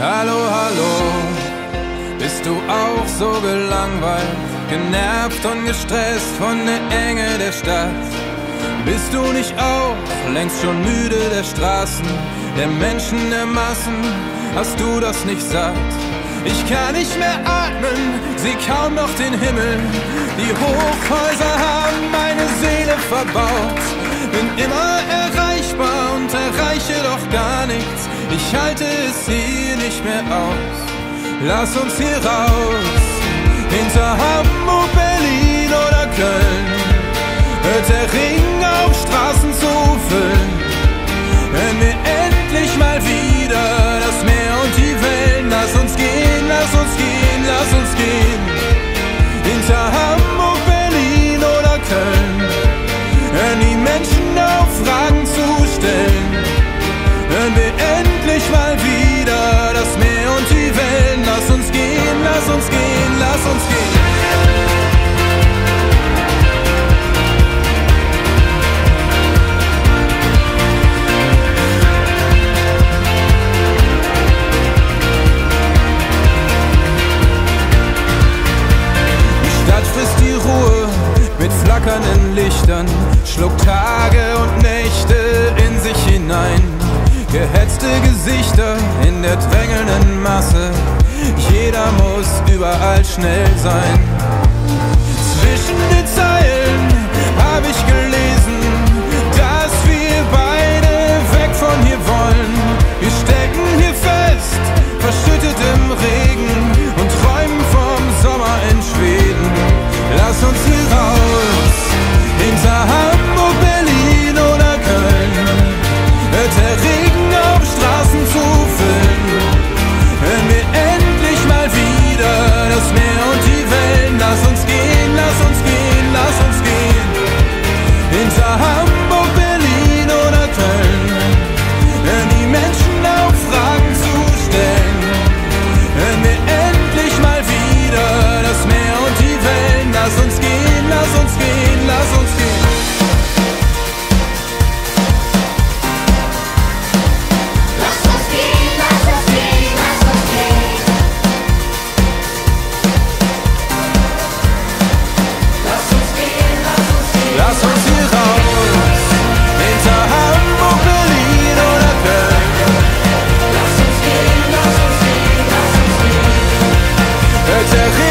Hallo, hallo, bist du auch so gelangweilt, genervt und gestresst von der Enge der Stadt? Bist du nicht auch längst schon müde der Straßen, der Menschen, der Massen? Hast du das nicht satt? Ich kann nicht mehr atmen, seh kaum noch den Himmel. Die Hochhäuser haben meine Seele verbaut. Bin immer erreichbar und erreiche doch gar nichts. Ich halte es hier nicht mehr aus. Lass uns hier raus, hinter Hamburg, Berlin oder Köln. Hört der Ring auf Straßen zu füllen. Wenn wir endlich mal wieder das Meer und die Wellen, lass uns gehen, lass uns gehen, lass uns gehen. Hinter Hamburg, Berlin oder Köln. Hören die Menschen auf, Fragen zu stellen. Endlich mal wieder das Meer und die Wellen, lass uns gehen, lass uns gehen, lass uns gehen. Die Stadt frisst die Ruhe mit flackernden Lichtern, schluckt Tage Gehetzte Gesichter in der drängelnden Masse, jeder muss überall schnell sein. Zwischen den Zeilen lass uns gehen, lass uns gehen. Lass